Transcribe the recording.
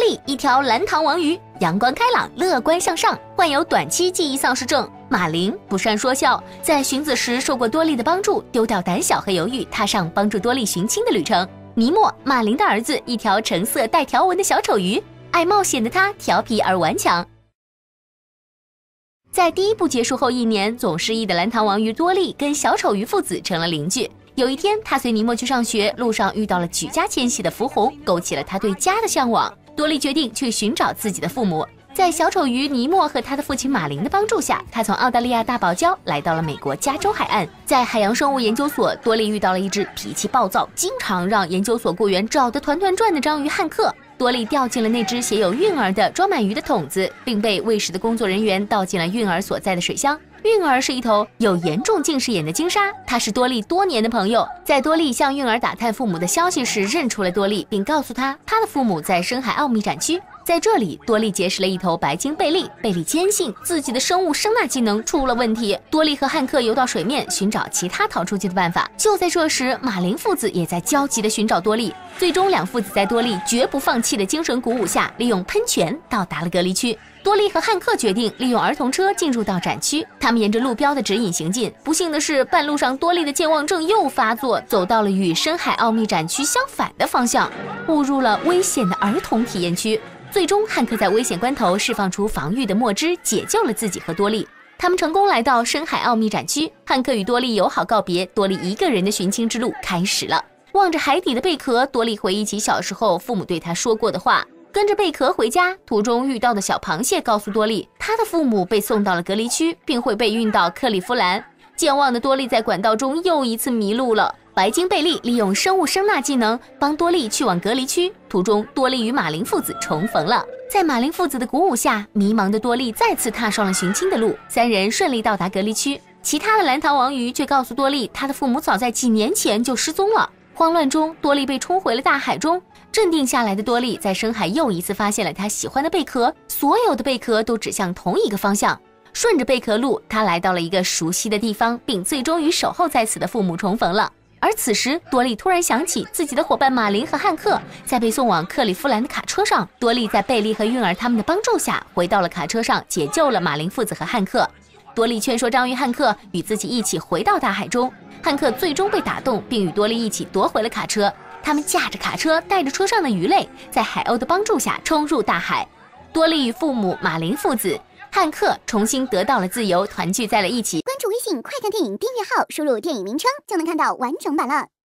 莉，一条蓝糖王鱼，阳光开朗，乐观向上，患有短期记忆丧失症。马林不善说笑，在寻子时受过多利的帮助，丢掉胆小和犹豫，踏上帮助多利寻亲的旅程。尼莫，马林的儿子，一条橙色带条纹的小丑鱼，爱冒险的他调皮而顽强。在第一部结束后一年，总失忆的蓝糖王鱼多利跟小丑鱼父子成了邻居。有一天，他随尼莫去上学，路上遇到了举家迁徙的福红，勾起了他对家的向往。多莉决定去寻找自己的父母。在小丑鱼尼莫和他的父亲马林的帮助下，他从澳大利亚大堡礁来到了美国加州海岸。在海洋生物研究所，多莉遇到了一只脾气暴躁、经常让研究所雇员找得团团转的章鱼汉克。多莉掉进了那只写有“运儿”的装满鱼的桶子，并被喂食的工作人员倒进了运儿所在的水箱。韵儿是一头有严重近视眼的金鲨，它是多利多年的朋友。在多利向韵儿打探父母的消息时，认出了多利，并告诉他他的父母在深海奥秘展区。在这里，多利结识了一头白鲸贝利。贝利坚信自己的生物声纳技能出了问题。多利和汉克游到水面，寻找其他逃出去的办法。就在这时，马林父子也在焦急地寻找多利。最终，两父子在多利绝不放弃的精神鼓舞下，利用喷泉到达了隔离区。多利和汉克决定利用儿童车进入到展区。他们沿着路标的指引行进。不幸的是，半路上多利的健忘症又发作，走到了与深海奥秘展区相反的方向，误入了危险的儿童体验区。最终，汉克在危险关头释放出防御的墨汁，解救了自己和多莉。他们成功来到深海奥秘展区，汉克与多莉友好告别，多莉一个人的寻亲之路开始了。望着海底的贝壳，多莉回忆起小时候父母对她说过的话。跟着贝壳回家，途中遇到的小螃蟹告诉多莉，她的父母被送到了隔离区，并会被运到克利夫兰。健忘的多莉在管道中又一次迷路了。白金贝利利用生物声纳技能帮多莉去往隔离区，途中多莉与马林父子重逢了。在马林父子的鼓舞下，迷茫的多莉再次踏上了寻亲的路。三人顺利到达隔离区，其他的蓝糖王鱼却告诉多莉，他的父母早在几年前就失踪了。慌乱中，多莉被冲回了大海中。镇定下来的多莉在深海又一次发现了他喜欢的贝壳，所有的贝壳都指向同一个方向。顺着贝壳路，他来到了一个熟悉的地方，并最终与守候在此的父母重逢了。而此时，多莉突然想起自己的伙伴马林和汉克在被送往克利夫兰的卡车上。多莉在贝利和韵儿他们的帮助下，回到了卡车上，解救了马林父子和汉克。多莉劝说章鱼汉克与自己一起回到大海中，汉克最终被打动，并与多莉一起夺回了卡车。他们驾着卡车，带着车上的鱼类，在海鸥的帮助下冲入大海。多莉与父母马林父子、汉克重新得到了自由，团聚在了一起。“快看电影”订阅号，输入电影名称就能看到完整版了。